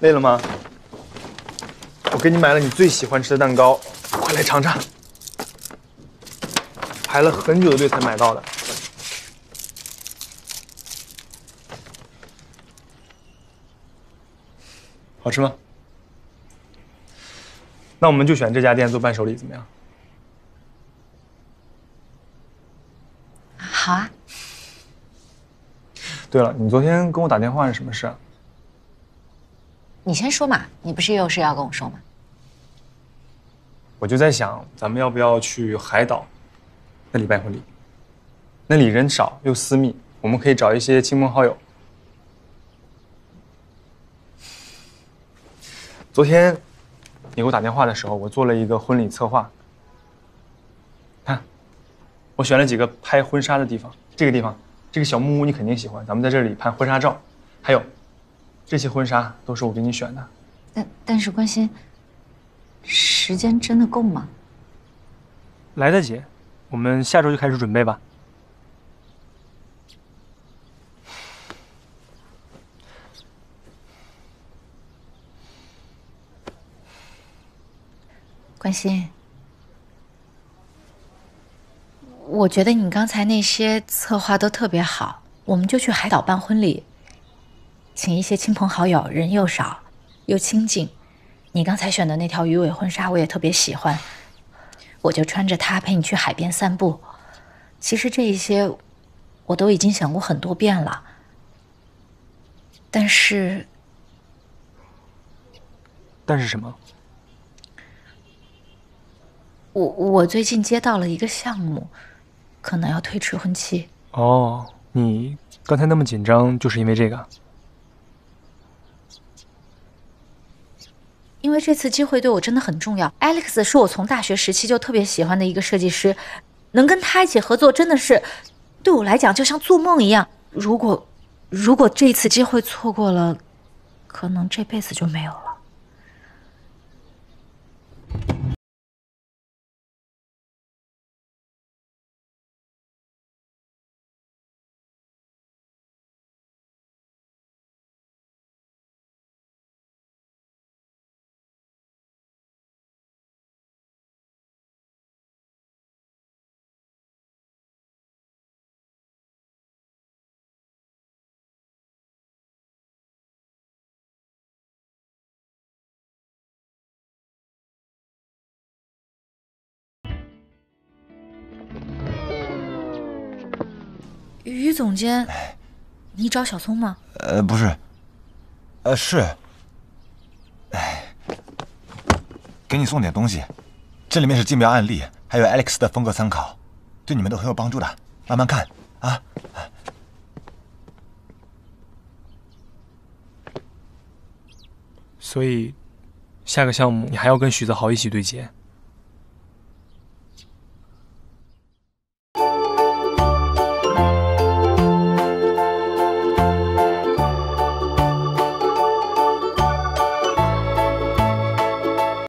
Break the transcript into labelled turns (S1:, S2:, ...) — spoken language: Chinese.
S1: 累了吗？我给你买了你最喜欢吃的蛋糕，快来尝尝。排了很久的队才买到的。好吃吗？那我们就选这家店做伴手礼，怎么样？
S2: 好啊。
S1: 对了，你昨天跟我打电话是什么事啊？
S2: 你先说嘛，你不是也有事要跟我说吗？
S1: 我就在想，咱们要不要去海岛那里办婚礼？那里人少又私密，我们可以找一些亲朋好友。昨天你给我打电话的时候，我做了一个婚礼策划。看，我选了几个拍婚纱的地方，这个地方，这个小木屋你肯定喜欢，咱们在这里拍婚纱照。还有，这些婚纱都是我给你选的。
S2: 但但是关心，时间真的够吗？
S1: 来得及，我们下周就开始准备吧。
S2: 关心，我觉得你刚才那些策划都特别好，我们就去海岛办婚礼，请一些亲朋好友，人又少又清静。你刚才选的那条鱼尾婚纱我也特别喜欢，我就穿着它陪你去海边散步。其实这一些我都已经想过很多遍了，但是，
S1: 但是什么？
S2: 我我最近接到了一个项目，可能要推迟婚期。
S1: 哦，你刚才那么紧张，就是因为这个？
S2: 因为这次机会对我真的很重要。Alex 是我从大学时期就特别喜欢的一个设计师，能跟他一起合作，真的是对我来讲就像做梦一样。如果如果这次机会错过了，可能这辈子就没有了。于总监，你找小聪吗？
S3: 呃，不是，呃，是。哎，给你送点东西，这里面是竞标案例，还有 Alex 的风格参考，对你们都很有帮助的。慢慢看啊。
S1: 所以，下个项目你还要跟徐泽豪一起对接。